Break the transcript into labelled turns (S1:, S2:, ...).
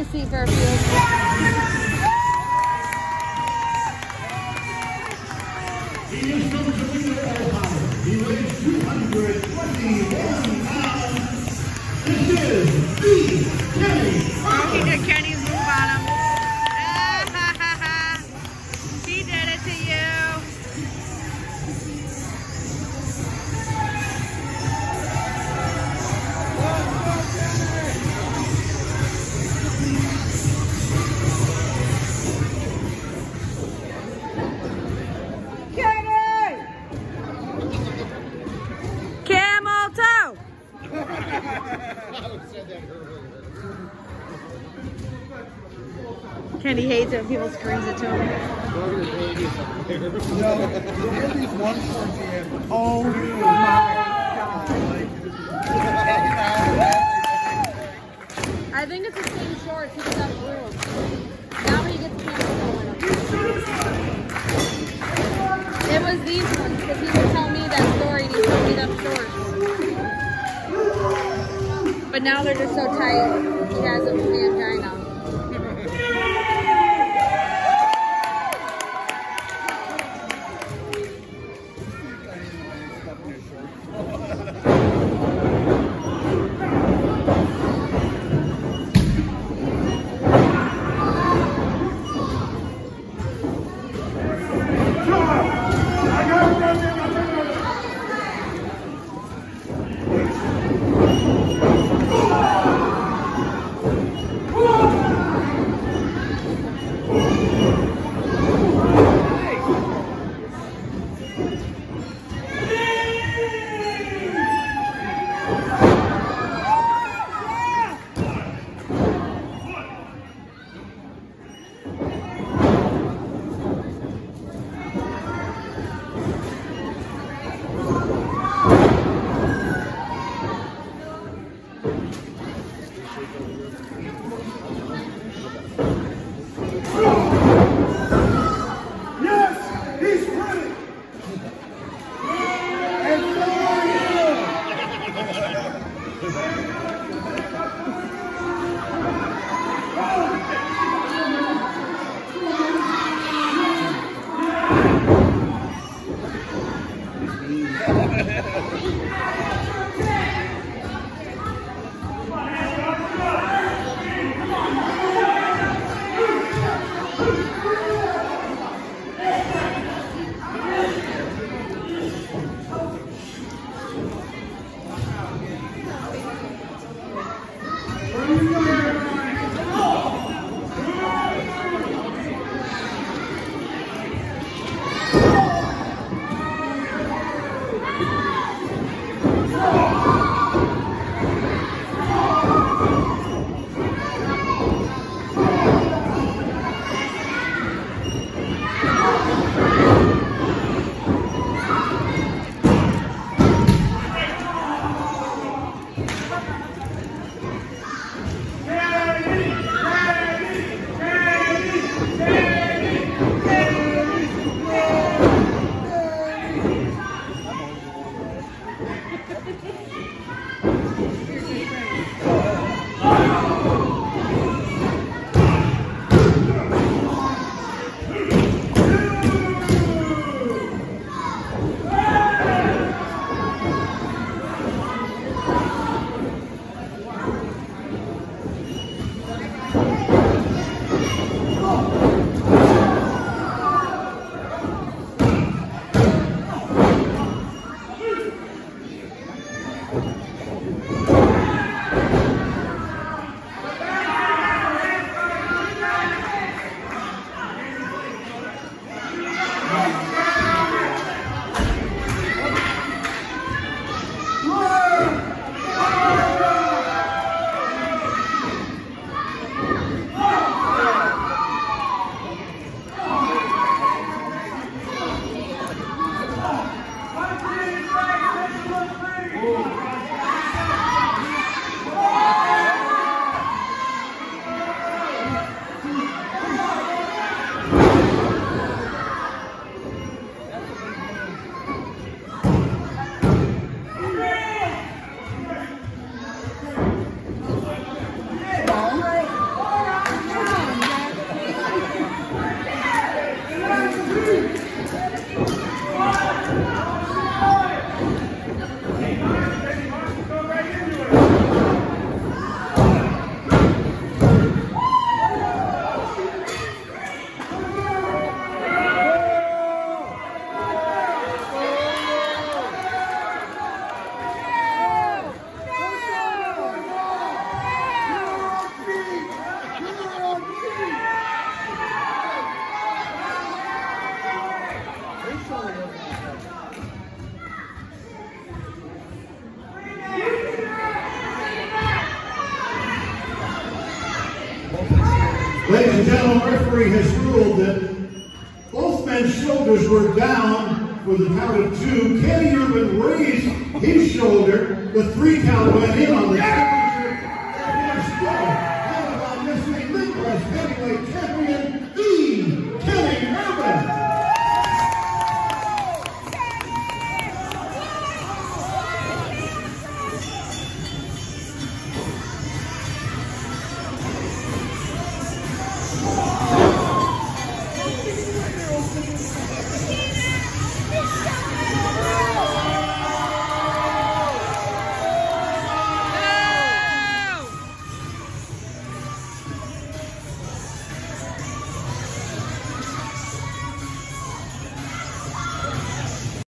S1: high seat for
S2: Kenny hates it when people screams it to him.
S3: Oh.
S1: I think it's the same shorts. He just got blue. Now he gets pants. It was these ones because he would tell me that story and he told me them shorts. But now they're just so tight. He has a angina.
S3: Yes, Yeah.
S4: Ladies and gentlemen, referee has ruled that both men's shoulders were down for the count of two. Kenny Urban raised his shoulder. The three count went in on the championship. And they're still out of our Missing Midwest heavyweight.